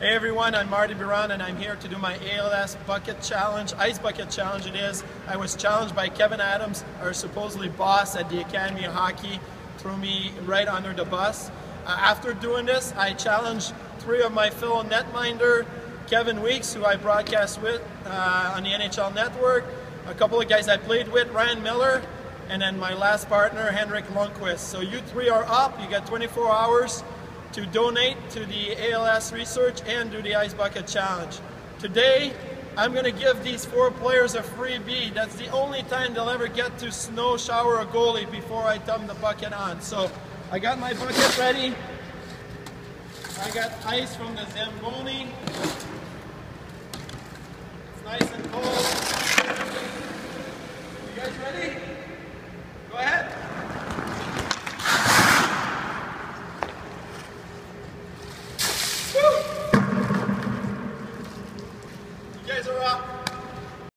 Hey everyone, I'm Marty Biron and I'm here to do my ALS bucket challenge, ice bucket challenge it is. I was challenged by Kevin Adams, our supposedly boss at the Academy of Hockey, threw me right under the bus. Uh, after doing this, I challenged three of my fellow netminder, Kevin Weekes, who I broadcast with uh, on the NHL Network, a couple of guys I played with, Ryan Miller, and then my last partner, Henrik Lundqvist. So you three are up, you got 24 hours to donate to the ALS research and do the Ice Bucket Challenge. Today, I'm going to give these four players a freebie. That's the only time they'll ever get to snow shower a goalie before I thumb the bucket on. So I got my bucket ready. I got ice from the Zamboni. It's nice and cold. You guys are up.